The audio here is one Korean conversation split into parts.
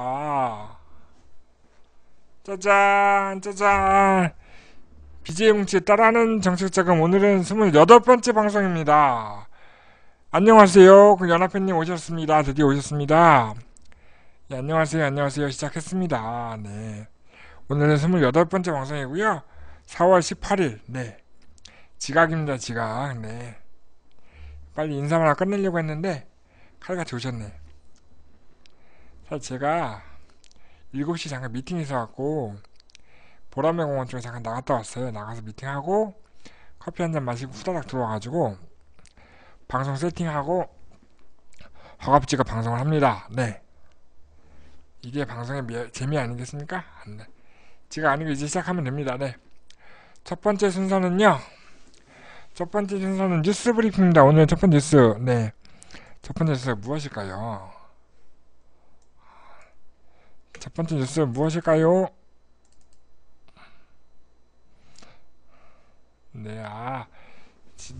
아. 짜잔 짜잔. BJ 뭉치 따라하는 정책자금. 오늘은 28번째 방송입니다. 안녕하세요. 그 연합회님 오셨습니다. 드디어 오셨습니다. 예, 안녕하세요. 안녕하세요. 시작했습니다. 네. 오늘은 28번째 방송이고요. 4월 18일. 네. 지각입니다 지각. 네. 빨리 인사만 하나 끝내려고 했는데 칼같이 오셨네 사실 제가 7시 잠깐 미팅 있어갖고 보라매 공원 쪽에 잠깐 나갔다 왔어요 나가서 미팅하고 커피 한 잔 마시고 후다닥 들어와가지고 방송 세팅하고 허겁지겁 방송을 합니다 네 이게 방송의 미, 재미 아니겠습니까? 네. 제가 아니고 이제 시작하면 됩니다 네. 첫 번째 순서는요 첫 번째 순서는 뉴스 브리핑입니다 오늘 첫 번째 뉴스 네 첫 번째 뉴스가 무엇일까요? 첫 번째 뉴스 무엇일까요? 네, 아,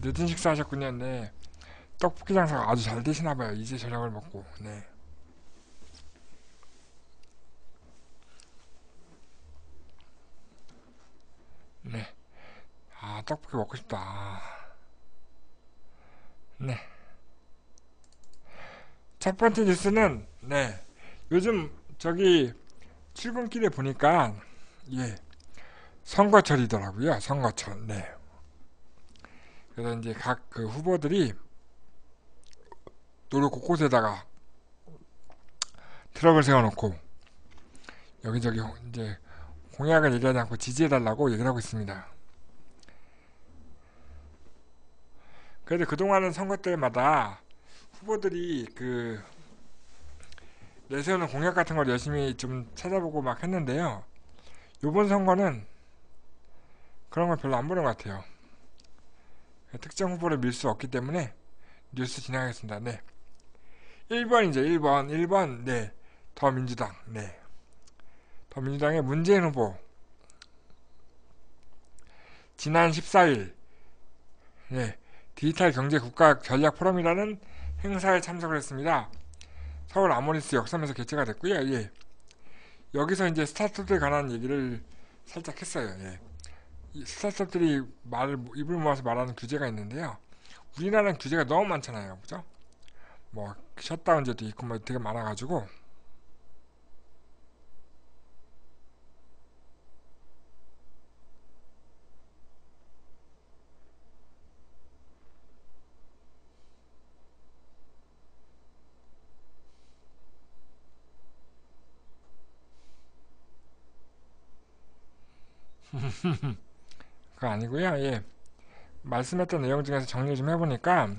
늦은 식사 하셨군요. 네. 떡볶이 장사가 아주 잘 되시나봐요. 이제 저녁을 먹고, 네. 네. 아, 떡볶이 먹고 싶다. 네. 첫 번째 뉴스는, 네. 요즘 저기 출근길에 보니까 예 선거철이더라고요. 선거철. 네. 그래서 이제 각 그 후보들이 도로 곳곳에다가 트럭을 세워놓고 여기저기 이제 공약을 얘기하지 않고 지지해달라고 얘기를 하고 있습니다. 그래도 그동안은 선거 때마다 후보들이 그 내세우는 공약 같은 걸 열심히 좀 찾아보고 막 했는데요. 요번 선거는 그런 걸 별로 안 보는 것 같아요. 특정 후보를 밀 수 없기 때문에 뉴스 진행하겠습니다. 네. 1번이죠. 1번. 1번. 네. 더민주당. 네. 더민주당의 문재인 후보. 지난 14일 네. 디지털 경제 국가 전략 포럼이라는 행사에 참석을 했습니다. 서울 아모리스 역삼에서 개최가 됐고요. 예. 여기서 이제 스타트업에 관한 얘기를 살짝 했어요. 예. 스타트업들이 말을 입을 모아서 말하는 규제가 있는데요. 우리나라는 규제가 너무 많잖아요. 그죠? 뭐 셧다운제도 있고 뭐 되게 많아가지고 그거 아니고요. 예. 말씀했던 내용 중에서 정리 좀 해보니까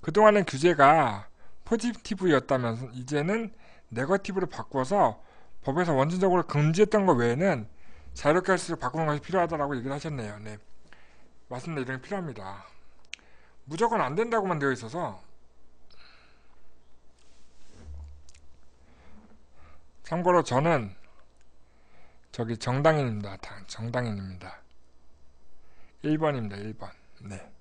그동안의 규제가 포지티브였다면 이제는 네거티브로 바꿔서 법에서 원천적으로 금지했던 것 외에는 자유롭게 할수록 바꾸는 것이 필요하다고 얘기를 하셨네요. 네. 맞습니다. 이런 게 필요합니다. 무조건 안 된다고만 되어 있어서 참고로 저는 저기 정당인입니다. 정당인입니다. 1번입니다. 1번. 네.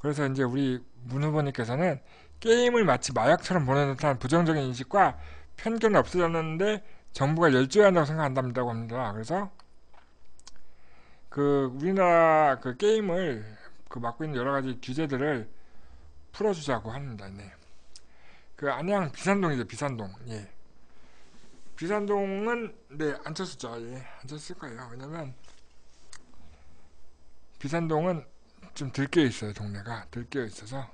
그래서 이제 우리 문 후보님께서는 게임을 마치 마약처럼 보내는 듯한 부정적인 인식과 편견이 없어졌는데 정부가 열줘야 한다고 생각한답니다 합니다. 그래서 그 우리나라 그 게임을 그 맡고 있는 여러 가지 규제들을 풀어주자고 합니다. 네. 그 안양 비산동이죠. 비산동. 예. 비산동은 네 안쳤었죠. 예 안쳤을 거예요. 왜냐면 비산동은 좀 들깨 있어요 동네가. 들깨 있어서.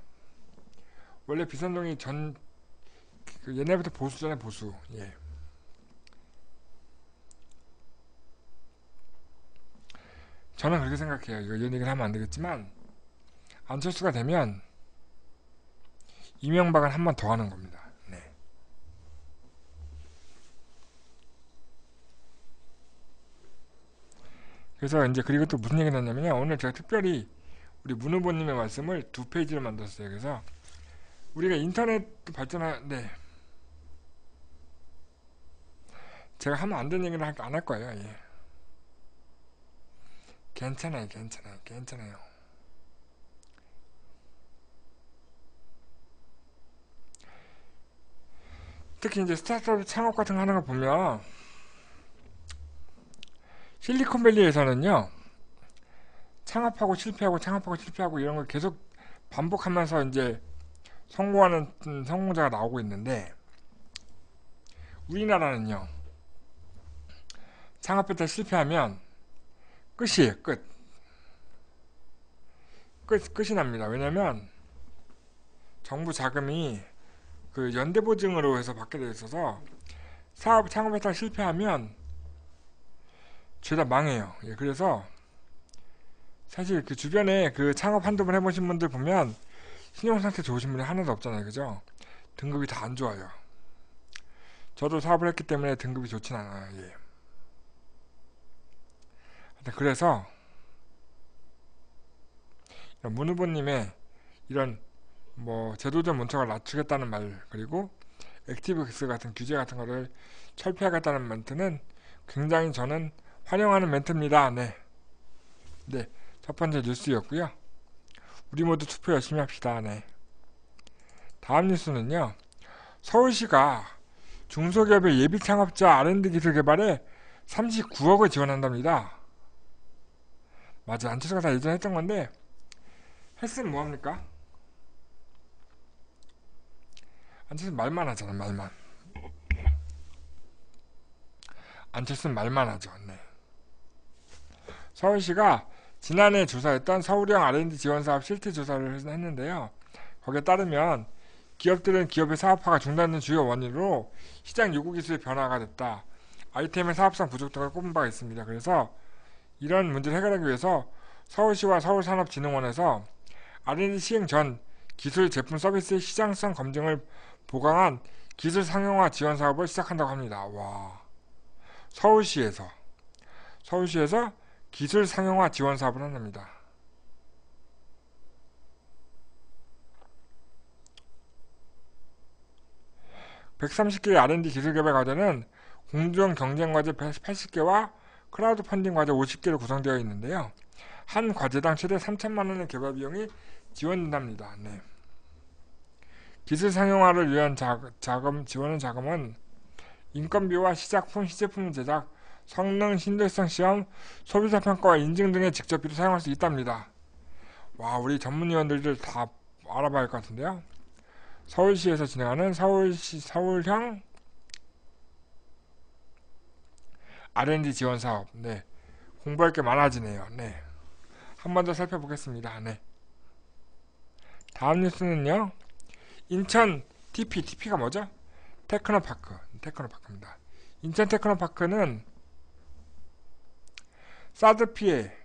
원래 비산동이 전 그 옛날부터 보수잖아요 보수. 예. 저는 그렇게 생각해요. 이거 이런 얘기를 하면 안 되겠지만 안철수가 되면 이명박은 한 번 더 하는 겁니다 그래서 이제 그리고 또 무슨 얘기가 났냐면요. 오늘 제가 특별히 우리 문 후보님의 말씀을 두 페이지를 만들었어요. 그래서 우리가 인터넷 발전하, 네. 제가 하면 안 되는 얘기를 안 할 거예요. 예. 괜찮아요. 괜찮아요. 괜찮아요. 특히 이제 스타트업 창업 같은 거 하는 거 보면 실리콘밸리에서는요 창업하고 실패하고 창업하고 실패하고 이런 걸 계속 반복하면서 이제 성공하는 음, 성공자가 나오고 있는데 우리나라는요 창업했다 실패하면 끝이에요 끝. 끝 끝이 납니다. 왜냐면 정부 자금이 그 연대보증으로 해서 받게 돼 있어서 사업 창업했다 실패하면 죄다 망해요. 예, 그래서 사실 그 주변에 그 창업 한두 번 해보신 분들 보면 신용 상태 좋으신 분이 하나도 없잖아요. 그죠? 등급이 다 안 좋아요. 저도 사업을 했기 때문에 등급이 좋진 않아요. 예. 그래서 문 후보님의 이런 뭐 제도적 문턱을 낮추겠다는 말 그리고 액티브엑스 같은 규제 같은 거를 철폐하겠다는 멘트는 굉장히 저는 환영하는 멘트입니다. 네. 네. 첫 번째 뉴스였고요. 우리 모두 투표 열심히 합시다. 네. 다음 뉴스는요. 서울시가 중소기업의 예비 창업자 R&D 기술 개발에 39억을 지원한답니다. 맞아. 안철수가 다 예전에 했던 건데 했으면 뭐합니까? 안철수 말만 하잖아. 말만. 안철수는 말만 하죠. 네. 서울시가 지난해 조사했던 서울형 R&D 지원 사업 실태 조사를 했는데요. 거기에 따르면 기업들은 기업의 사업화가 중단된 주요 원인으로 시장 요구 기술의 변화가 됐다. 아이템의 사업성 부족 등을 꼽은 바가 있습니다. 그래서 이런 문제를 해결하기 위해서 서울시와 서울산업진흥원에서 R&D 시행 전 기술 제품 서비스의 시장성 검증을 보강한 기술 상용화 지원 사업을 시작한다고 합니다. 와. 서울시에서 서울시에서 기술 상용화 지원 사업을 한답니다. (130개의) R&D 기술 개발 과제는 공정 경쟁 과제 80개와 크라우드 펀딩 과제 50개로 구성되어 있는데요. 한 과제당 최대 3천만 원의 개발 비용이 지원된답니다. 네. 기술 상용화를 위한 자, 금 지원은 자금은 인건비와 시작품, 시제품 제작, 성능, 신뢰성 시험, 소비자 평가와 인증 등의 직접비로 사용할 수 있답니다. 와, 우리 전문위원들들 다 알아봐야 할 것 같은데요. 서울시에서 진행하는 서울시, 서울형 R&D 지원 사업. 네. 공부할 게 많아지네요. 네. 한 번 더 살펴보겠습니다. 네. 다음 뉴스는요. 인천 TP, TP가 뭐죠? 테크노파크, 테크노파크입니다. 인천 테크노파크는 사드 피해,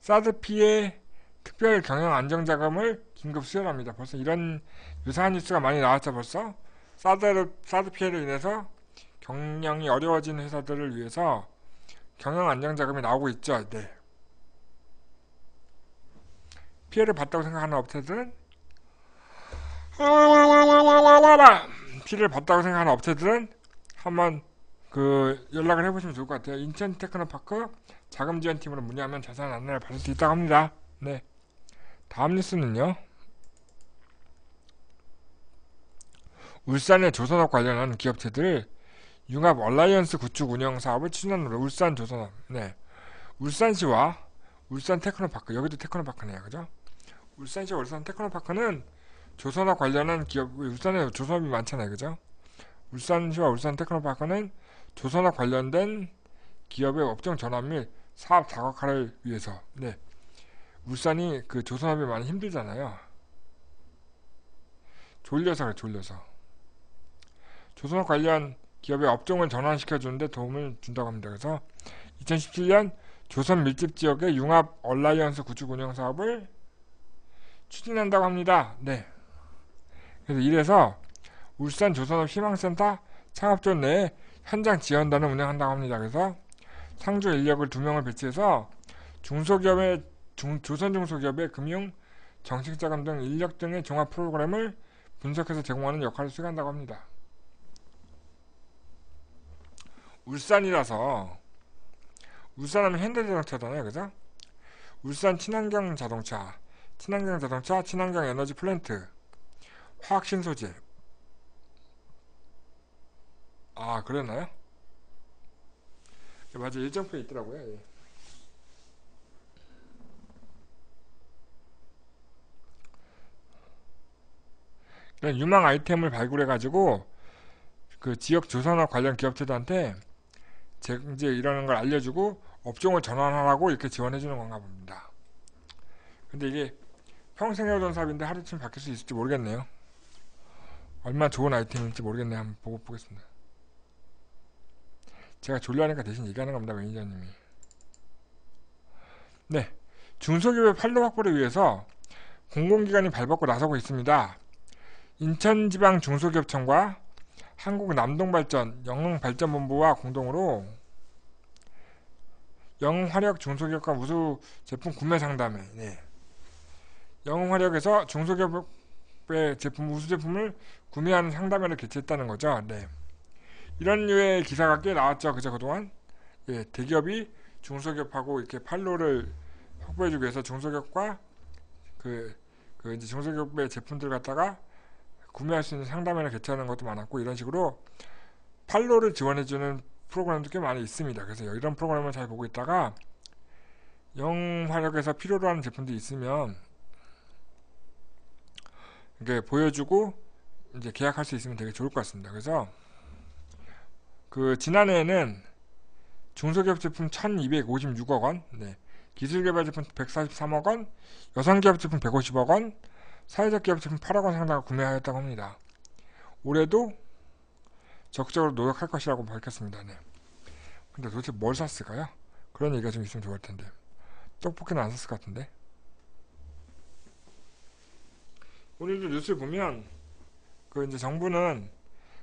사드 피해 특별 경영 안정 자금을 긴급 수혈합니다. 벌써 이런 유사한 뉴스가 많이 나왔죠, 벌써. 사드, 사드 피해로 인해서 경영이 어려워진 회사들을 위해서 경영 안정 자금이 나오고 있죠. 네. 피해를 봤다고 생각하는 업체들은 피해를 봤다고 생각하는 업체들은 한번 그 연락을 해보시면 좋을 것 같아요. 인천 테크노파크 자금 지원팀으로 문의하면 자세한 안내를 받을 수 있다고 합니다. 네. 다음 뉴스는요. 울산의 조선업 관련한 기업체들 융합 alliance 구축 운영 사업을 추진하는 울산 조선업. 네. 울산시와 울산 테크노파크 여기도 테크노파크네요. 그죠? 울산시와 울산 테크노파크는 조선업 관련한 기업 울산에 조선업이 많잖아요. 그죠? 울산시와 울산 테크노파크는 조선업 관련된 기업의 업종 전환 및 사업 다각화를 위해서 네. 울산이 그 조선업이 많이 힘들잖아요. 졸려서 졸려서 조선업 관련 기업의 업종을 전환시켜 주는데 도움을 준다고 합니다. 그래서 2017년 조선 밀집 지역의 융합 alliance 구축 운영 사업을 추진한다고 합니다. 네. 그래서 이래서 울산 조선업 희망센터 창업존 내에 현장 지원단을 운영한다고 합니다. 그래서 상주 인력을 두 명을 배치해서 중소기업의 중, 조선 중소기업의 금융, 정책자금 등 인력 등의 종합 프로그램을 분석해서 제공하는 역할을 수행한다고 합니다. 울산이라서 울산하면 현대자동차잖아요. 그죠? 울산 친환경 자동차, 친환경 자동차, 친환경 에너지 플랜트, 화학신소재, 아 그랬나요? 예, 맞아 일정표에 있더라고요. 예. 그냥 유망 아이템을 발굴해 가지고 그 지역 조선업 관련 기업체들한테 제 이제 이러는 걸 알려주고 업종을 전환하라고 이렇게 지원해 주는 건가 봅니다. 근데 이게 평생 해오던 사업인데 하루쯤 바뀔 수 있을지 모르겠네요. 얼마나 좋은 아이템일지 모르겠네요. 한번 보고 보겠습니다. 제가 졸려하니까 대신 얘기하는 겁니다. 매니저님이. 네. 중소기업의 판로 확보를 위해서 공공기관이 발벗고 나서고 있습니다. 인천지방 중소기업청과 한국남동발전 영흥발전본부와 공동으로 영흥화력 중소기업과 우수 제품 구매 상담회 네. 영흥화력에서 중소기업의 제품 우수 제품을 구매하는 상담회를 개최했다는 거죠. 네. 이런 류의 기사가 꽤 나왔죠. 그죠 그동안 예, 대기업이 중소기업하고 이렇게 판로를 확보해주기 위해서 중소기업과 그, 그 이제 중소기업의 제품들 갖다가 구매할 수 있는 상담회를 개최하는 것도 많았고 이런 식으로 판로를 지원해주는 프로그램도 꽤 많이 있습니다. 그래서 이런 프로그램을 잘 보고 있다가 영화력에서 필요로 하는 제품들이 있으면 이게 보여주고 이제 계약할 수 있으면 되게 좋을 것 같습니다. 그래서 그 지난해에는 중소기업 제품 1256억 원, 네. 기술개발 제품 143억 원, 여성기업 제품 150억 원, 사회적 기업 제품 8억 원 상당을 구매하였다고 합니다. 올해도 적극적으로 노력할 것이라고 밝혔습니다. 네. 근데 도대체 뭘 샀을까요? 그런 얘기가 좀 있으면 좋을 텐데. 떡볶이는 안 샀을 것 같은데. 오늘도 뉴스를 보면 그 이제 정부는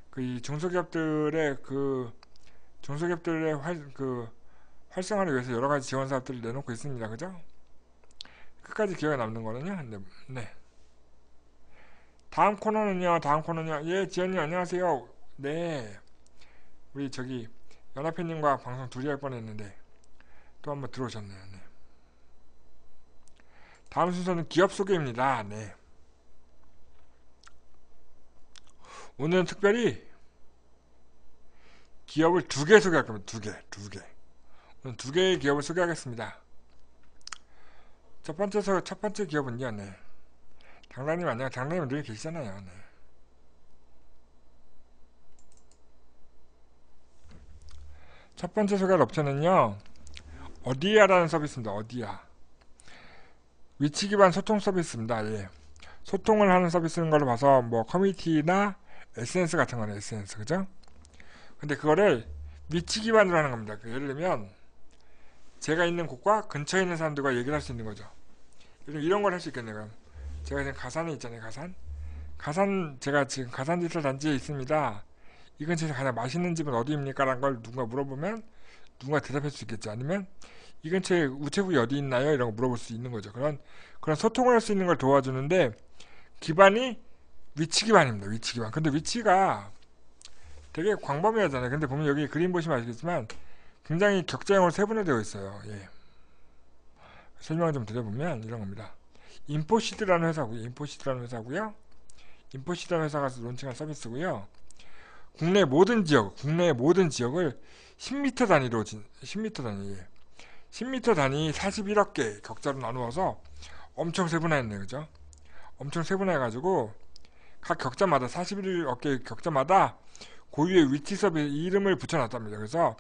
그이 중소기업들의 그 중소기업들의 활, 그 활성화를 위해서 여러 가지 지원 사업들을 내놓고 있습니다. 그죠? 끝까지 기억에 남는 거는요. 네. 네. 다음 코너는요. 다음 코너는요. 예, 지연님 안녕하세요. 네. 우리 저기 연합회님과 방송 둘이 할 뻔했는데 또 한번 들어오셨네요. 네. 다음 순서는 기업 소개입니다. 네. 오늘은 특별히 기업을 두 개 소개할 겁니다. 두 개, 두 개. 오늘 두 개의 기업을 소개하겠습니다. 첫 번째 소, 첫 번째 기업은요, 네. 장관님 안녕, 장관님 늘 계시잖아요, 네. 첫 번째 소개할 업체는요, 어디야라는 서비스입니다. 어디야. 위치 기반 소통 서비스입니다. 예. 소통을 하는 서비스인 걸로 봐서 뭐 커뮤니티나 SNS 같은 거네 SNS 그죠? 근데 그거를 위치 기반으로 하는 겁니다. 그 예를 들면 제가 있는 곳과 근처에 있는 사람들과 얘기를 할 수 있는 거죠. 이런 걸 할 수 있겠네요. 그럼 제가 지금 가산에 있잖아요. 가산. 가산 제가 지금 가산디지털 단지에 있습니다. 이 근처에서 가장 맛있는 집은 어디입니까? 라는 걸 누가 물어보면 누가 대답할 수 있겠죠. 아니면 이 근처에 우체국이 어디 있나요? 이런 거 물어볼 수 있는 거죠. 그런 그런 소통을 할 수 있는 걸 도와주는데 기반이 위치 기반입니다. 위치 기반. 근데 위치가 되게 광범위하잖아요. 근데 보면 여기 그림 보시면 아시겠지만 굉장히 격자형으로 세분화되어 있어요. 예. 설명을 좀 드려보면 이런 겁니다. 인포시드라는 회사고요. 인포시드라는 회사고요. 인포시드라는 회사가 론칭한 서비스고요. 국내 모든 지역, 국내 모든 지역을 10m 단위로 10m 단위, 10m 단위 41억 개 격자로 나누어서 엄청 세분화했네요, 그죠? 엄청 세분화해가지고 각 격자마다 41억 개 격자마다 고유의 위치 서비스 이름을 붙여놨답니다. 그래서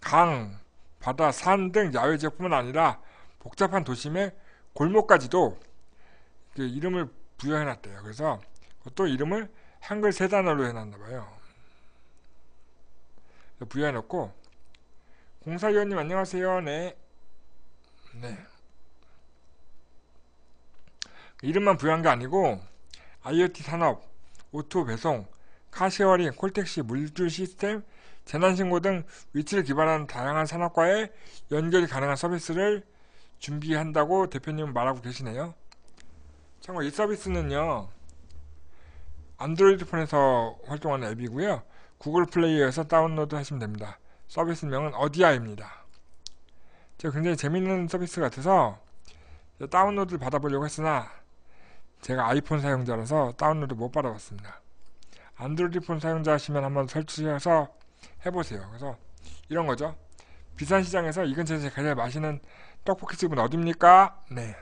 강, 바다, 산 등 야외 지역뿐만 아니라 복잡한 도심의 골목까지도 그 이름을 부여해놨대요. 그래서 그것도 이름을 한글 세 단어로 해놨나봐요. 부여해놓고 공사위원님 안녕하세요. 네. 네. 이름만 부여한 게 아니고 IoT 산업, 오토 배송, car sharing, 콜택시, 물류 시스템, 재난신고 등 위치를 기반한 다양한 산업과의 연결이 가능한 서비스를 준비한다고 대표님은 말하고 계시네요. 참고로 이 서비스는요. 안드로이드 폰에서 활동하는 앱이고요. 구글 플레이에서 다운로드 하시면 됩니다. 서비스명은 어디야입니다. 제가 굉장히 재밌는 서비스 같아서 다운로드를 받아보려고 했으나 제가 아이폰 사용자라서 다운로드 못 받아봤습니다. 안드로이드 폰 사용자 하시면 한번 설치해서 해보세요. 그래서 이런 거죠. 비산시장에서 이 근처에서 가장 맛있는 떡볶이집은 어딥니까? 네.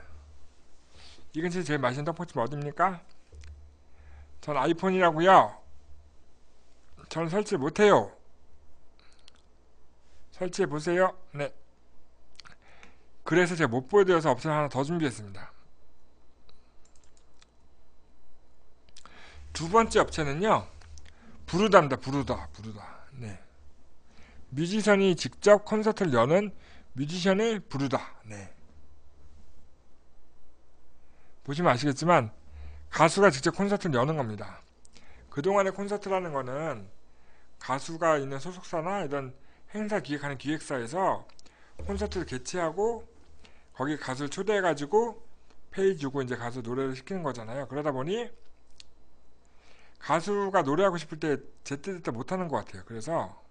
이 근처에서 제일 맛있는 떡볶이집은 어딥니까? 전 아이폰이라고요. 저는 설치 못해요. 설치해 보세요. 네. 그래서 제가 못 보여드려서 옵션 하나 더 준비했습니다. 두 번째 업체는요. 부르다입니다. 부르다. 부르다. 네. 뮤지션이 직접 콘서트를 여는 뮤지션을 부르다. 네. 보시면 아시겠지만 가수가 직접 콘서트를 여는 겁니다. 그동안의 콘서트라는 거는 가수가 있는 소속사나 이런 행사 기획하는 기획사에서 콘서트를 개최하고 거기 가수를 초대해가지고 페이 주고 이제 가수 노래를 시키는 거잖아요. 그러다 보니 가수가 노래하고 싶을 때 제때 제때 못하는 것 같아요. 그래서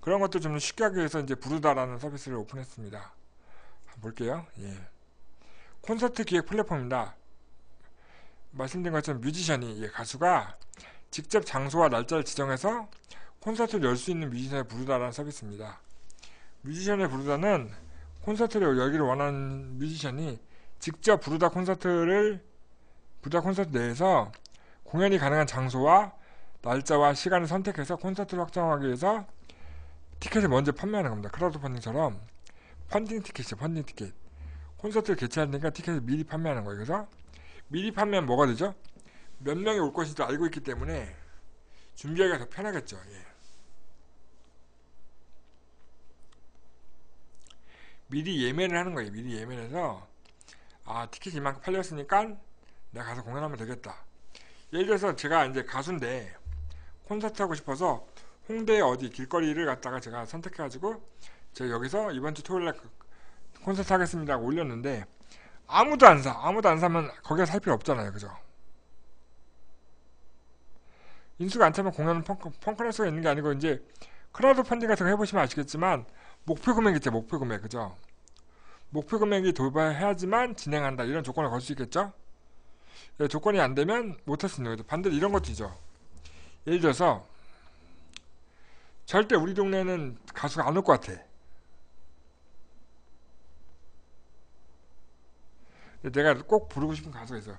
그런 것도 좀 쉽게 하기 위해서 이제 부르다라는 서비스를 오픈했습니다. 볼게요. 예. 콘서트 기획 플랫폼입니다. 말씀드린 것처럼 뮤지션이 예, 가수가 직접 장소와 날짜를 지정해서 콘서트를 열 수 있는 뮤지션을 부르다라는 서비스입니다. 뮤지션을 부르다는 콘서트를 열기를 원하는 뮤지션이 직접 부르다 콘서트를 부르다 콘서트 내에서 공연이 가능한 장소와 날짜와 시간을 선택해서 콘서트를 확정하기 위해서 티켓을 먼저 판매하는 겁니다. 크라우드 펀딩처럼 펀딩 티켓이죠. 펀딩 티켓. 콘서트를 개최하니까 티켓을 미리 판매하는 거예요. 그래서 미리 판매하면 뭐가 되죠? 몇 명이 올 것인지 알고 있기 때문에 준비하기가 더 편하겠죠. 예. 미리 예매를 하는 거예요. 미리 예매를 해서 아 티켓이 이만큼 팔렸으니까 내가 가서 공연하면 되겠다. 예를 들어서 제가 이제 가수인데 콘서트 하고 싶어서 홍대 어디 길거리를 갔다가 제가 선택해가지고 제가 여기서 이번 주 토요일날 그 콘서트 하겠습니다 하고 올렸는데 아무도 안 사. 아무도 안 사면 거기가 살 필요 없잖아요. 그죠? 인수가 안 차면 공연은 펑크, 펑크낼 수가 있는 게 아니고 이제 크라우드 펀딩 같은 거 해보시면 아시겠지만 목표 금액 있죠. 목표 금액. 그죠? 목표 금액이 도달해야지만 진행한다. 이런 조건을 걸 수 있겠죠? 예, 조건이 안 되면 못할 수 있는 거죠. 반대로 이런 것도 있죠. 예를 들어서 절대 우리 동네는 가수가 안 올 것 같아. 내가 꼭 부르고 싶은 가수가 있어.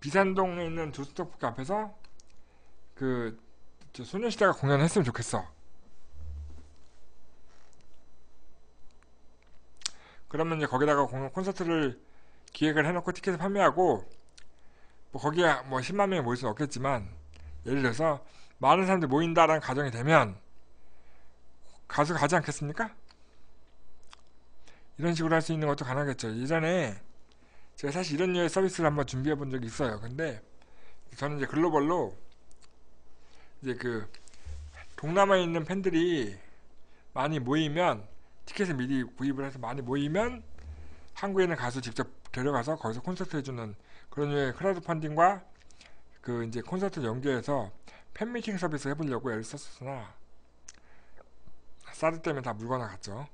비산동에 있는 두스떡볶이 앞에서 그 소녀시대가 공연을 했으면 좋겠어. 그러면 이제 거기다가 공연 콘서트를 기획을 해놓고 티켓을 판매하고 뭐 거기에 뭐 10만 명이 모일 수는 없겠지만 예를 들어서 많은 사람들이 모인다라는 가정이 되면 가수가 가지 않겠습니까? 이런 식으로 할 수 있는 것도 가능하겠죠. 예전에 제가 사실 이런 류의 서비스를 한번 준비해 본 적이 있어요. 근데 저는 이제 글로벌로 이제 그 동남아에 있는 팬들이 많이 모이면 티켓을 미리 구입을 해서 많이 모이면 한국에 있는 가수 직접 데려가서 거기서 콘서트 해주는 그런 류의 크라우드 펀딩과 그 이제 콘서트 연계해서 팬미팅 서비스 해보려고 애를 썼으나 사드 때문에 다 물 건너갔죠.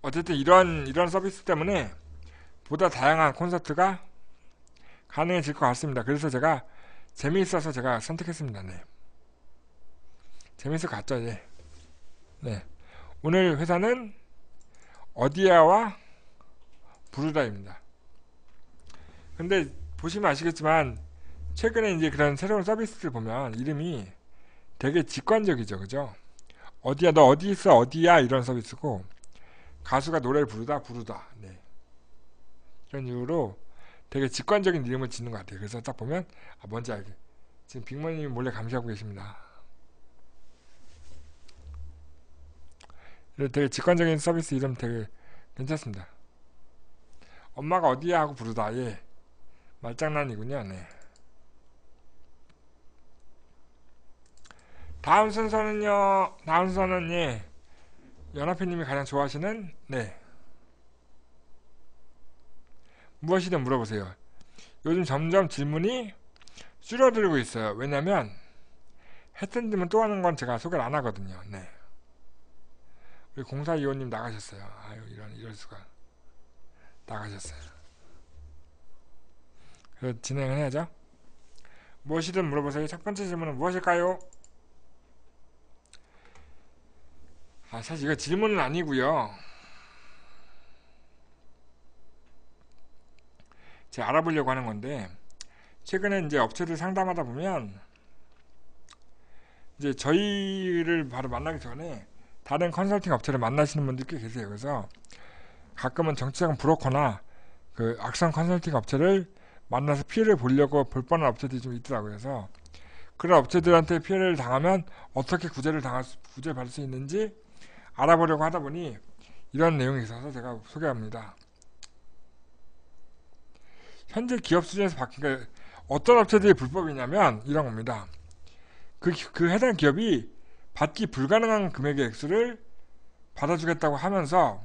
어쨌든 이런 이런 서비스 때문에 보다 다양한 콘서트가 가능해질 것 같습니다. 그래서 제가 재미있어서 제가 선택했습니다. 네. 재미있을 것 같죠, 예. 네. 오늘 회사는 어디야와 부르다입니다. 근데 보시면 아시겠지만 최근에 이제 그런 새로운 서비스를 보면 이름이 되게 직관적이죠, 그죠? 어디야, 너 어디 있어, 어디야 이런 서비스고 가수가 노래를 부르다, 부르다. 네. 이런 이유로 되게 직관적인 이름을 짓는 것 같아요. 그래서 딱 보면 아 뭔지 알게. 지금 빅머님이 몰래 감시하고 계십니다. 되게 직관적인 서비스 이름 되게 괜찮습니다. 엄마가 어디야 하고 부르다. 예. 말장난이군요. 네. 다음 순서는요. 다음 순서는 예. 연합회님이 가장 좋아하시는 네. 무엇이든 물어보세요. 요즘 점점 질문이 줄어들고 있어요. 왜냐면 했던 질문 또 하는 건 제가 소개를 안 하거든요. 네. 우리 공사위원님 나가셨어요. 아유 이런 이럴 수가 나가셨어요. 그래서 진행을 해야죠. 무엇이든 물어보세요. 첫 번째 질문은 무엇일까요? 아, 사실 이거 질문은 아니고요. 제가 알아보려고 하는 건데 최근에 이제 업체들 상담하다 보면 이제 저희를 바로 만나기 전에 다른 컨설팅 업체를 만나시는 분들이 꽤 계세요. 그래서 가끔은 정치자금 브로커나 그 악성 컨설팅 업체를 만나서 피해를 보려고 볼 뻔한 업체들이 좀 있더라고요. 그래서 그런 업체들한테 피해를 당하면 어떻게 구제를 당할 수, 구제 받을 수 있는지 알아보려고 하다 보니 이런 내용이 있어서 제가 소개합니다. 현재 기업 수준에서 바뀐 게 어떤 업체들이 불법이냐면 이런 겁니다. 그, 그 해당 기업이 받기 불가능한 금액의 액수를 받아주겠다고 하면서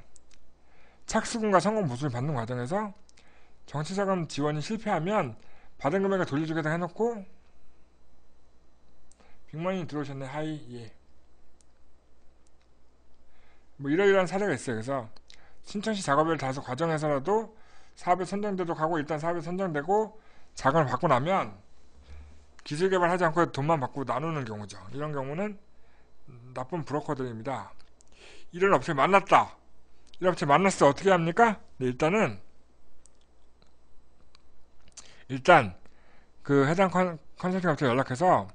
착수금과 성공 보수를 받는 과정에서 정치자금 지원이 실패하면 받은 금액을 돌려주겠다 해놓고 빅머니 들어오셨네 하이 예. 뭐 이러이러한 사례가 있어요. 그래서 신청시 작업을 다해서 과정에서라도 사업에 선정되도록 하고 일단 사업에 선정되고 자금을 받고 나면 기술 개발하지 않고 돈만 받고 나누는 경우죠. 이런 경우는 나쁜 브로커들입니다. 이런 업체 만났다. 이런 업체 만났을 때 어떻게 합니까? 네, 일단은 일단 그 해당 컨, 컨설팅 업체 연락해서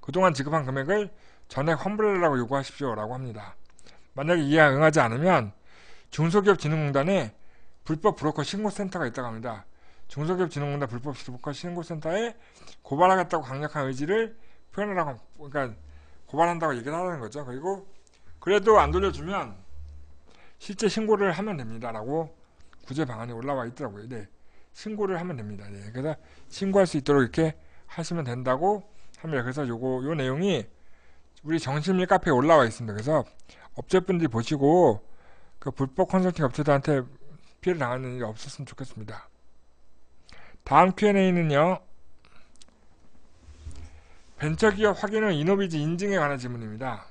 그동안 지급한 금액을 전액 환불하라고 요구하십시오라고 합니다. 만약에 이에 응하지 않으면 중소기업진흥공단에 불법 브로커 신고센터가 있다고 합니다. 중소기업진흥공단 불법 브로커 신고센터에 고발하겠다고 강력한 의지를 표현하라고 그러니까 고발한다고 얘기를 하라는 거죠. 그리고 그래도 안 돌려주면 실제 신고를 하면 됩니다라고 구제 방안이 올라와 있더라고요. 네. 신고를 하면 됩니다. 네. 그래서 신고할 수 있도록 이렇게 하시면 된다고 합니다. 그래서 요거 요 내용이 우리 정신미 카페에 올라와 있습니다. 그래서 업체분들이 보시고 그 불법 컨설팅 업체들한테 피해를 당하는 일이 없었으면 좋겠습니다. 다음 Q&A는요. 벤처기업 확인 후 이노비즈 인증에 관한 질문입니다.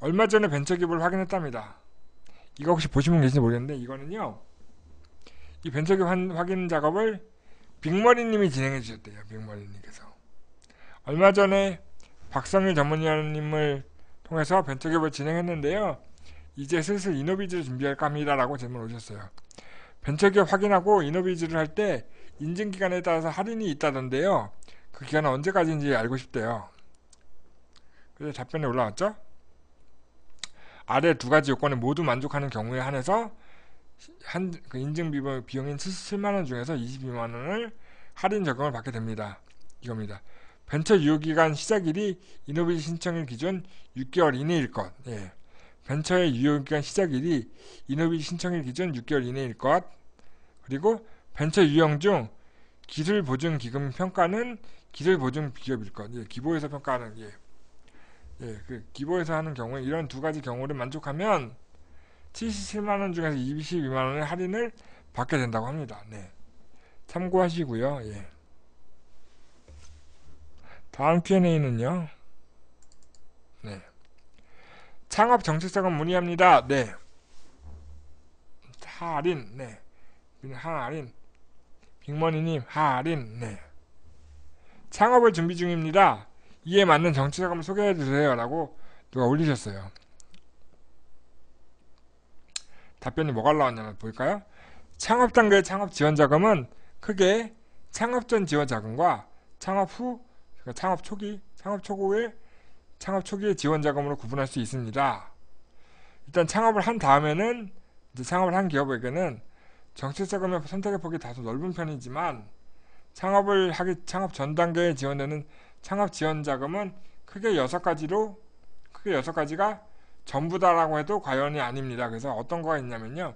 얼마 전에 벤처기업을 확인했답니다. 이거 혹시 보신 분 계신지 모르겠는데 이거는요. 이 벤처기업 확인 작업을 빅머리님이 진행해 주셨대요. 빅머리님께서. 얼마 전에 박성일 전문위원님을 통해서 벤처기업을 진행했는데요. 이제 슬슬 이노비즈를 준비할까 합니다 라고 질문 오셨어요. 벤처기업 확인하고 이노비즈를 할 때 인증기간에 따라서 할인이 있다던데요. 그 기간은 언제까지인지 알고 싶대요. 그래서 답변이 올라왔죠. 아래 두 가지 요건에 모두 만족하는 경우에 한해서 한, 그 인증 비용인 77만원 중에서 22만원을 할인 적용을 받게 됩니다. 이겁니다. 벤처 유효기간 시작일이 이노비즈 신청일 기준 6개월 이내일 것. 예. 벤처의 유효기간 시작일이 이노비즈 신청일 기준 6개월 이내일 것. 그리고 벤처 유형 중 기술 보증 기금 평가는 기술 보증 기업일 것. 예, 기보에서 평가하는 예. 예, 그 기보에서 하는 경우에 이런 두 가지 경우를 만족하면 77만 원 중에서 22만 원의 할인을 받게 된다고 합니다. 네. 참고하시고요. 예. 다음 Q&A는요. 네. 창업 정책자금 문의합니다. 네. 할인. 네. 할인. 빅머니님 할인. 네. 창업을 준비 중입니다. 이에 맞는 정치자금을 소개해 주세요. 라고 누가 올리셨어요. 답변이 뭐가 나왔냐면 볼까요? 창업 단계의 창업 지원 자금은 크게 창업 전 지원 자금과 창업 후 그러니까 창업 초기, 창업 초기에 창업 초기의 지원 자금으로 구분할 수 있습니다. 일단 창업을 한 다음에는 이제 창업을 한 기업에게는 정책 자금의 선택의 폭이 다소 넓은 편이지만 창업을 하기 창업 전 단계에 지원되는 창업 지원 자금은 크게 여섯 가지로 크게 여섯 가지가 전부다라고 해도 과연이 아닙니다. 그래서 어떤 거가 있냐면요.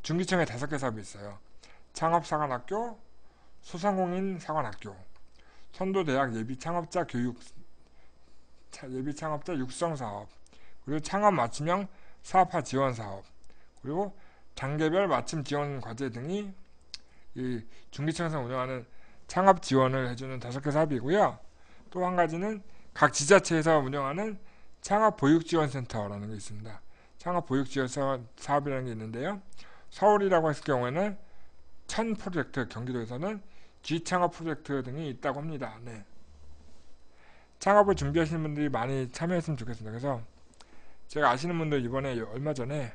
중기청에 다섯 개 사업이 있어요. 창업사관학교, 소상공인 사관학교, 선도대학 예비창업자 교육, 예비창업자 육성사업, 그리고 창업 맞춤형 사업화 지원 사업, 그리고 단계별 맞춤 지원 과제 등이 이 중기청에서 운영하는 창업 지원을 해주는 다섯 개 사업이고요. 또 한 가지는 각 지자체에서 운영하는 창업 보육지원센터라는 게 있습니다. 창업 보육지원 사업이라는 게 있는데요. 서울이라고 했을 경우에는 천 프로젝트, 경기도에서는 G창업 프로젝트 등이 있다고 합니다. 네. 창업을 준비하시는 분들이 많이 참여했으면 좋겠습니다. 그래서 제가 아시는 분들 이번에 얼마 전에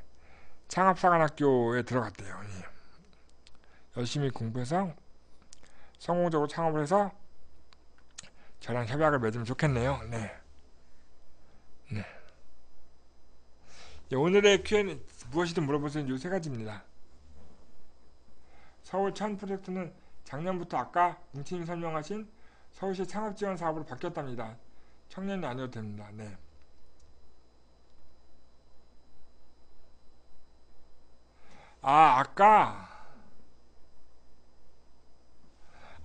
창업사관학교에 들어갔대요. 예. 열심히 공부해서 성공적으로 창업을 해서 저랑 협약을 맺으면 좋겠네요. 네. 네. 예, 오늘의 Q&A 무엇이든 물어보세요. 요세 가지입니다. 서울 천 프로젝트는 작년부터 아까 뭉치님 설명하신 서울시 창업 지원 사업으로 바뀌었답니다. 청년이 아니어도 됩니다. 네. 아, 아까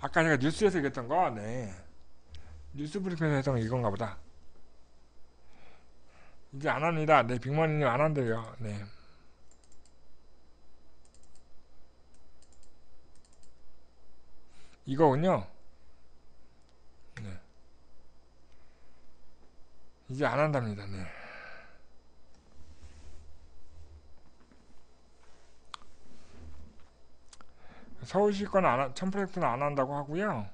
아까 제가 뉴스에서 얘기했던 거, 네. 뉴스 브리핑에서 했던 거 이건가 보다. 이제 안 합니다. 네, 빅머니님 안 한대요. 네. 이거군요. 네. 이제 안 한답니다. 네. 서울시권 안, 천 프로젝트는 안 한다고 하고요.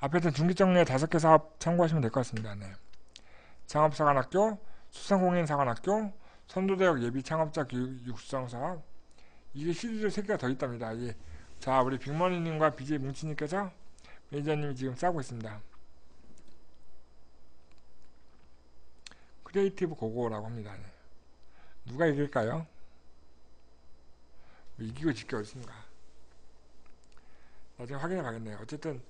앞에서 중기청의 다섯 개 사업 참고하시면 될 것 같습니다. 네. 창업사관학교, 소상공인사관학교, 선도대학 예비 창업자 교육 육성 사업 이게 시리즈 세 개가 더 있답니다. 예. 자, 우리 빅머니님과 BJ 뭉치님께서 매니저님이 지금 싸고 있습니다. 크리에이티브 고고라고 합니다. 네. 누가 이길까요? 뭐 이기고 지게 어딨습니까? 나중에 확인해 가겠네요. 어쨌든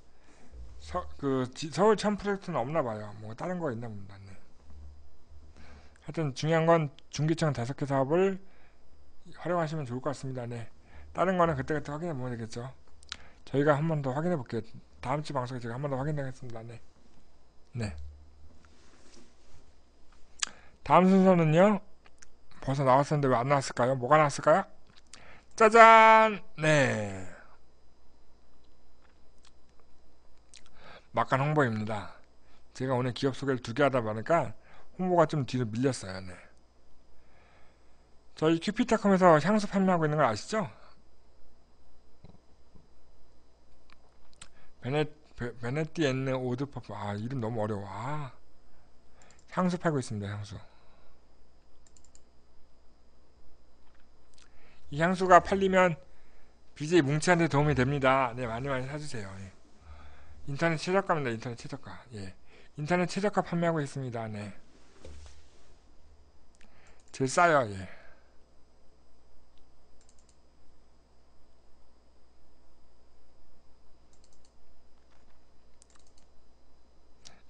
서, 그 지, 서울 천 프로젝트는 없나 봐요. 뭐 다른 거 있나 봅니다. 네. 하여튼 중요한 건 중기청 다섯 개 사업을 활용하시면 좋을 것 같습니다. 네. 다른 거는 그때그때 확인해 보면 되겠죠. 저희가 한 번 더 확인해 볼게요. 다음 주 방송에 제가 한 번 더 확인하겠습니다. 네. 네. 다음 순서는요. 벌써 나왔었는데 왜 안 나왔을까요? 뭐가 나왔을까요? 짜잔! 네. 막간 홍보입니다. 제가 오늘 기업 소개를 두 개 하다 보니까 홍보가 좀 뒤로 밀렸어요. 네. 저희 큐피타컴에서 향수 판매하고 있는 걸 아시죠? 베네, 베, 베네티엔느 eau de 퍼프 아 이름 너무 어려워 아. 향수 팔고 있습니다 향수 이 향수가 팔리면 BJ 뭉치한테 도움이 됩니다 네 많이 많이 사주세요 예. 인터넷 최저가입니다 인터넷 최저가 예. 인터넷 최저가 판매하고 있습니다 네 제일 싸요 예.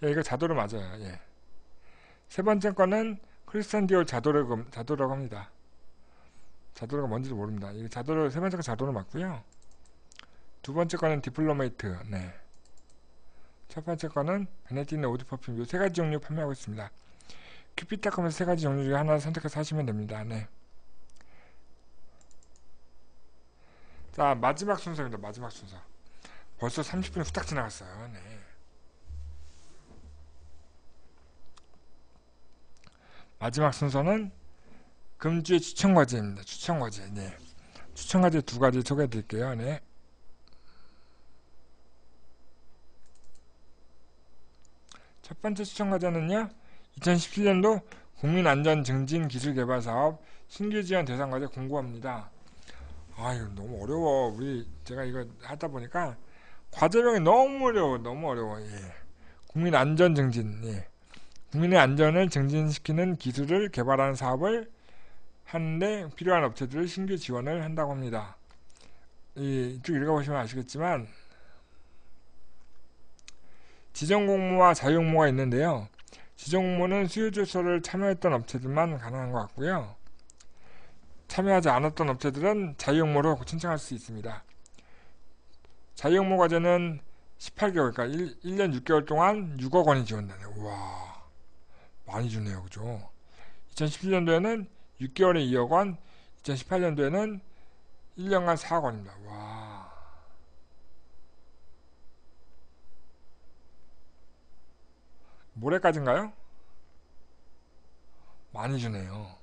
예, 이거 자도로 맞아요. 예. 세 번째 거는 크리스찬 디올 자도로, 자도라고 합니다. 자도로가 뭔지도 모릅니다. 이 자도로, 세 번째 거 자도로 맞고요. 두 번째 거는 디플로메이트, 네. 첫 번째 거는 베네티네 eau de parfum, 이세 가지 종류 판매하고 있습니다. 큐피타컴에서 세 가지 종류 중에 하나 선택해서 사시면 됩니다. 네. 자, 마지막 순서입니다. 마지막 순서. 벌써 30분이 후딱 지나갔어요. 네. 마지막 순서는 금주의 추천과제입니다. 추천과제. 네. 추천과제 두 가지 소개해 드릴게요. 네. 첫 번째 추천과제는요. 2017년도 국민안전증진기술개발사업 신규지원 대상과제 공고합니다. 아, 이거 너무 어려워. 우리 제가 이거 하다 보니까 과제명이 너무 어려워. 너무 어려워. 예. 국민안전증진. 예. 국민의 안전을 증진시키는 기술을 개발하는 사업을 하는데 필요한 업체들을 신규 지원을 한다고 합니다. 이 쭉 읽어보시면 아시겠지만 지정공모와 자유공모가 있는데요. 지정공모는 수요조서를 참여했던 업체들만 가능한 것 같고요. 참여하지 않았던 업체들은 자유공모로 신청할 수 있습니다. 자유공모 과제는 18개월, 그러니까 1, 1년 6개월 동안 6억 원이 지원되네요. 와. 많이 주네요. 그죠? 2017년도에는 6개월에 2억 원, 2018년도에는 1년간 4억 원입니다. 와. 모레까지인가요? 많이 주네요.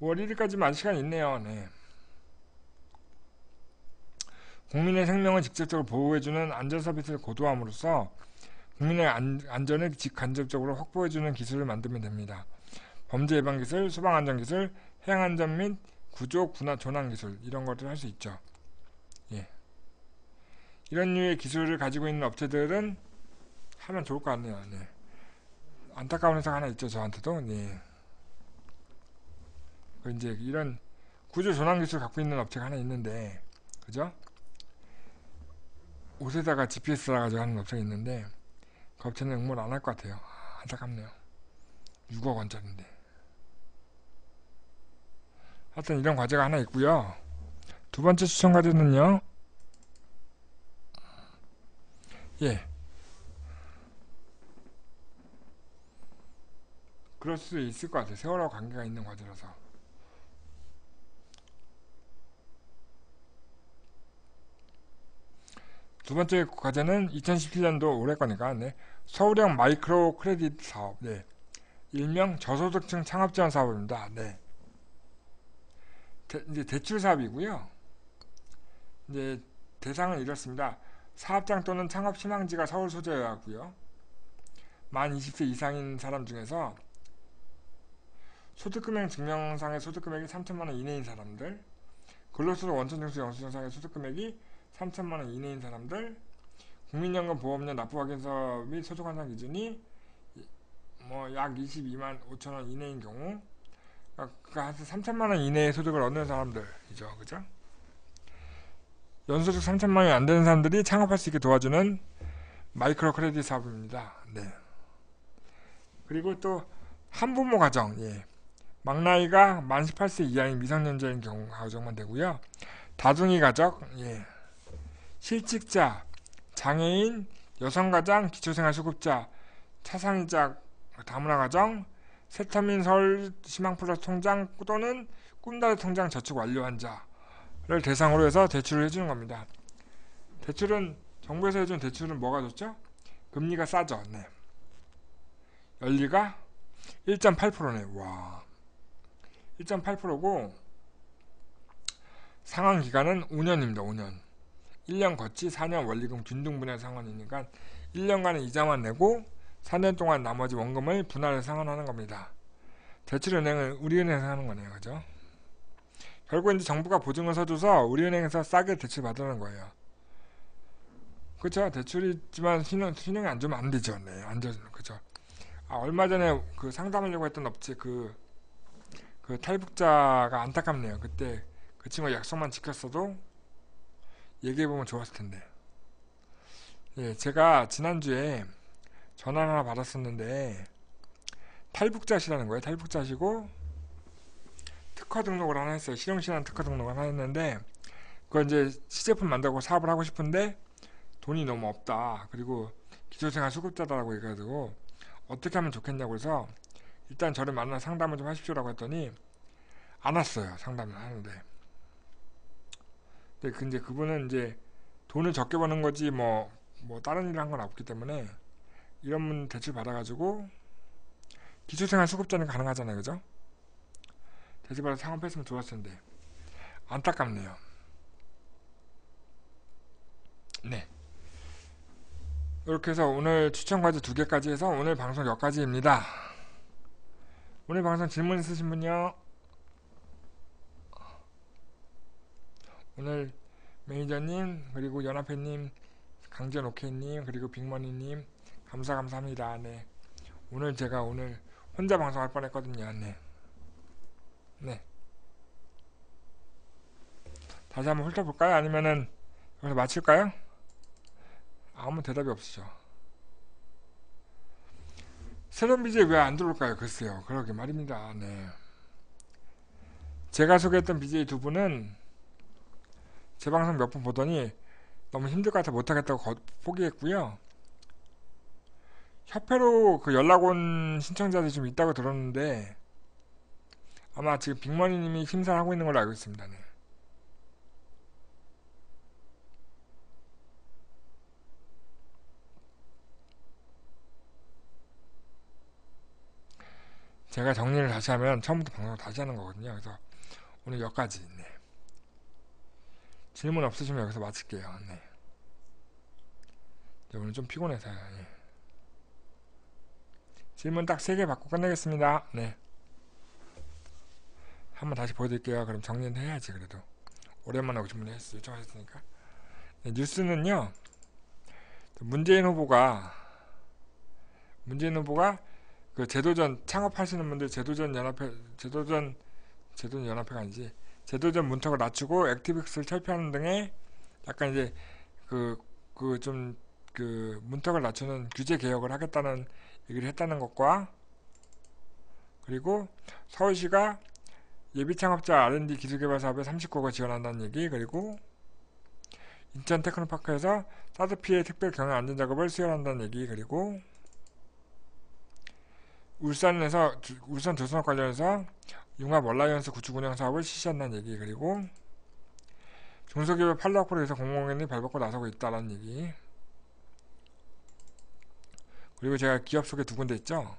5월 1일까지만 시간이 있네요. 네. 국민의 생명을 직접적으로 보호해주는 안전 서비스를 고도함으로써 국민의 안, 안전을 직간접적으로 확보해주는 기술을 만들면 됩니다. 범죄 예방 기술, 소방 안전 기술, 해양 안전 및 구조 군화 조난 기술 이런 것들 할 수 있죠. 예. 이런 류의 기술을 가지고 있는 업체들은 하면 좋을 것 같네요. 네. 안타까운 회사가 하나 있죠. 저한테도. 네. 그 이제 이런 구조 조난 기술 갖고 있는 업체가 하나 있는데, 그죠? 옷에다가 GPS 달아가지고 하는 업체가 있는데, 그 업체는 응모를 안 할 것 같아요. 아, 안타깝네요. 6억 원짜리인데. 하여튼 이런 과제가 하나 있고요. 두 번째 추천 과제는요. 예. 그럴 수 있을 것 같아요. 세월호 관계가 있는 과제라서. 두 번째 과제는 2017년도 올해 거니까, 네. 서울형 마이크로 크레딧 사업, 네. 일명 저소득층 창업 지원 사업입니다. 네. 대, 이제 대출 사업이고요. 이제 대상은 이렇습니다. 사업장 또는 창업 희망지가 서울 소재여야 하고요. 만 20세 이상인 사람 중에서 소득금액 증명상의 소득금액이 3천만원 이내인 사람들 근로소득 원천징수 영수증상의 소득금액이 3천만원 이내인 사람들 국민연금 보험료 납부 확인서 및 소득 환산 기준이 뭐 약 22만 5천원 이내인 경우 그러니까 한 3천만원 이내의 소득을 얻는 사람들이죠 그죠 연소득 3천만 원이 안 되는 사람들이 창업할 수 있게 도와주는 마이크로 크레딧 사업입니다 네 그리고 또 한부모 가정 예. 막나이가 만 18세 이하인 미성년자인 경우 가정만 되고요. 다둥이 가족, 예. 실직자, 장애인, 여성가장, 기초생활수급자, 차상이자 다문화 가정, 세터민 서울 희망플러스 통장 또는 꿈다리 통장 저축 완료한 자 를 대상으로 해서 대출을 해주는 겁니다. 대출은 정부에서 해주는 대출은 뭐가 좋죠? 금리가 싸죠. 네. 연리가 1.8%네. 와. 1.8%고 상환 기간은 5년입니다. 5년. 1년 거치 4년 원리금 균등분할 상환이니까 1년간의 이자만 내고 4년 동안 나머지 원금을 분할해 상환하는 겁니다. 대출은행은 우리은행에서 하는 거네요. 그죠? 결국 이제 정부가 보증을 서줘서 우리은행에서 싸게 대출 받으는 거예요. 그렇죠? 대출이지만 신용, 신용이 안 주면 안 되죠. 네, 안 되죠. 그죠? 아, 얼마 전에 그 상담하려고 했던 업체 그, 그 탈북자가 안타깝네요. 그때 그 친구가 약속만 지켰어도 얘기해보면 좋았을 텐데. 예, 제가 지난주에 전화 하나 받았었는데, 탈북자시라는 거예요. 탈북자시고, 특허 등록을 하나 했어요. 실용신한 특허 등록을 하나 했는데, 그거 이제 시제품 만들고 사업을 하고 싶은데, 돈이 너무 없다. 그리고 기초생활 수급자다라고 해가지고, 어떻게 하면 좋겠냐고 해서 일단 저를 만나 상담을 좀 하십시오라고 했더니 안 왔어요 상담을 하는데 근데 근데 그분은 이제 돈을 적게 버는 거지 뭐뭐 뭐 다른 일을 한 건 없기 때문에 이런 분 대출 받아가지고 기초생활 수급자는 가능하잖아요 그죠 대출 받아 상업했으면 좋았을 텐데 안타깝네요 네 이렇게 해서 오늘 추천 과제 두 개까지 해서 오늘 방송 여기까지입니다. 오늘 방송 질문 있으신 분요? 오늘 매니저님 그리고 연합회님 강전 오케님 그리고 빅머니님 감사 감사합니다. 네. 오늘 제가 오늘 혼자 방송할 뻔했거든요. 네. 네. 다시 한번 훑어볼까요? 아니면은 여기서 마칠까요? 아무 대답이 없으죠. 새로운 BJ 왜 안 들어올까요? 글쎄요. 그러게 말입니다. 네. 제가 소개했던 BJ 두 분은 제 방송 몇 번 보더니 너무 힘들 것 같아 못하겠다고 거, 포기했고요. 협회로 그 연락 온 신청자들이 좀 있다고 들었는데 아마 지금 빅머니님이 심사를 하고 있는 걸로 알고 있습니다. 네. 제가 정리를 다시 하면 처음부터 방송을 다시 하는 거거든요. 그래서 오늘 여기까지. 네. 질문 없으시면 여기서 마칠게요. 네. 네, 오늘 좀 피곤해서요. 예. 질문 딱 3개 받고 끝내겠습니다. 네. 한번 다시 보여드릴게요. 그럼 정리는 해야지, 그래도. 오랜만에 오신 분이 했, 요청하셨으니까. 네, 뉴스는요, 문재인 후보가, 문재인 후보가 그 제도전 창업하시는 분들 제도전 연합회, 제도전, 제도전 연합회가 아니지, 제도전 문턱을 낮추고 액티비스를 철폐하는 등의 약간 이제 그, 그 좀, 그 문턱을 낮추는 규제 개혁을 하겠다는 얘기를 했다는 것과 그리고 서울시가 예비 창업자 R&D 기술개발 사업에 39억 지원한다는 얘기 그리고 인천 테크노파크에서 사드 피해 특별 경영 안정 자금을 수혈한다는 얘기 그리고 울산에서 주- 울산 조선업 관련해서 융합 alliance 구축 운영 사업을 실시한다는 얘기 그리고 중소기업 판로 확보를 위해서 공공연히 발벗고 나서고 있다는 얘기. 그리고 제가 기업 소개 두 군데 있죠.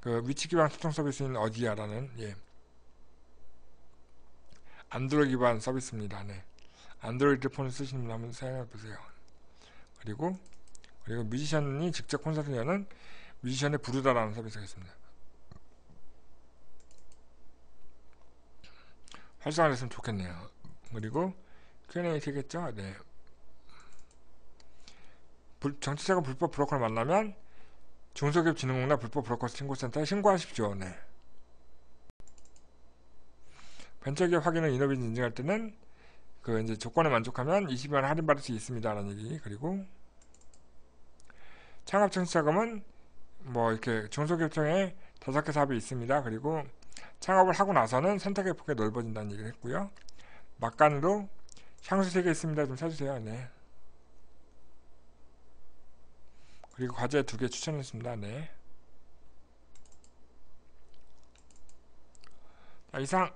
그 위치 기반 소통 서비스는 어디야라는 예 안드로이드 기반 서비스입니다. 네. 안드로이드 폰을 쓰시는 분 한번 사용해 보세요. 그리고 그리고 뮤지션이 직접 콘서트를 여는 뮤지션의 부르다라는 서비스가 있습니다. 활성화 됐으면 좋겠네요. 그리고 Q&A 되겠죠? 네. 불- 정치자금 불법 브로커를 만나면 중소기업 진흥공단 불법 브로커 신고센터에 신고하십시오. 네. 벤처기업 확인을 인허비 인증할 때는 그 이제 조건에 만족하면 20만 원 할인받을 수 있습니다라는 얘기 그리고 창업 청취자금은 뭐 이렇게 중소기업청에 다섯 개 사업이 있습니다. 그리고 창업을 하고 나서는 선택의 폭이 넓어진다는 얘기를 했고요. 막간으로 향수 세 개 있습니다. 좀 사주세요. 네. 그리고 과제 두 개 추천했습니다. 네. 자, 이상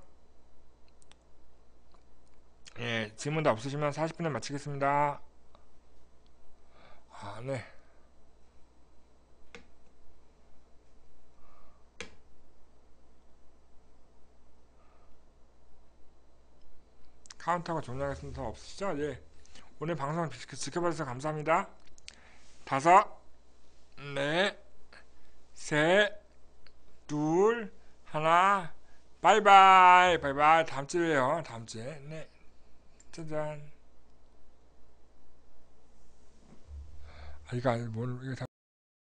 예, 질문도 없으시면 40분에 마치겠습니다. 아, 네. 카운터가 존재하겠습니다. 없으시죠? 예. 오늘 방송 지켜봐주셔서 감사합니다. 다섯, 넷, 셋, 둘, 하나, 바이바이, 바이바이. 다음 주에요. 다음 주에. 네. 짜잔. 아, 이거, 뭘, 이거 다